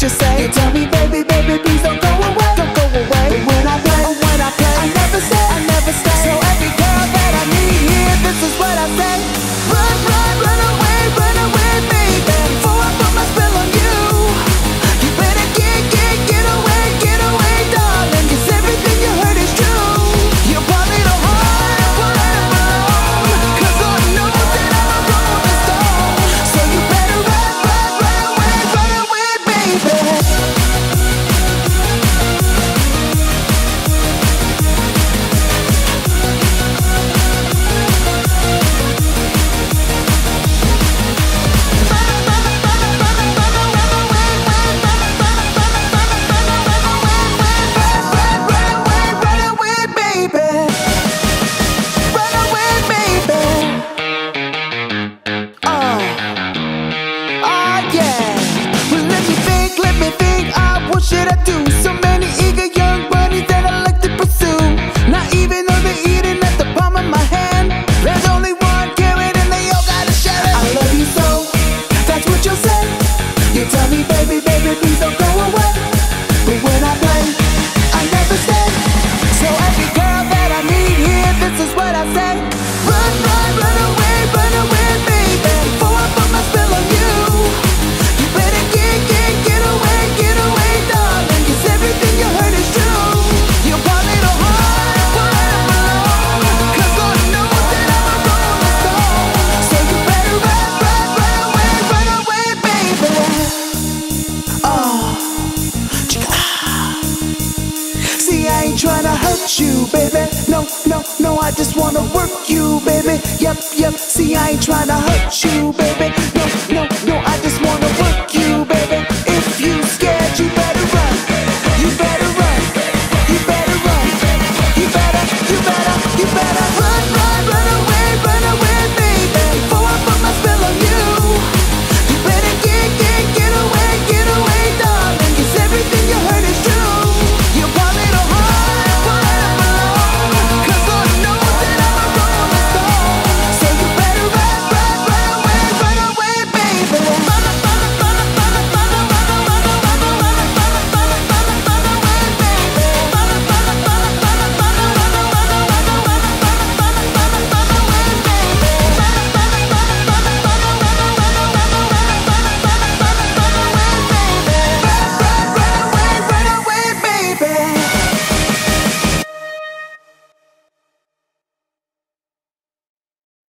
what you say. You tell me, baby. ain't trying to hurt you, baby. No, no, no, I just wanna work you, baby. Yep, yep, see, I ain't trying to hurt you, baby. No, no, no, I just wanna work you, baby.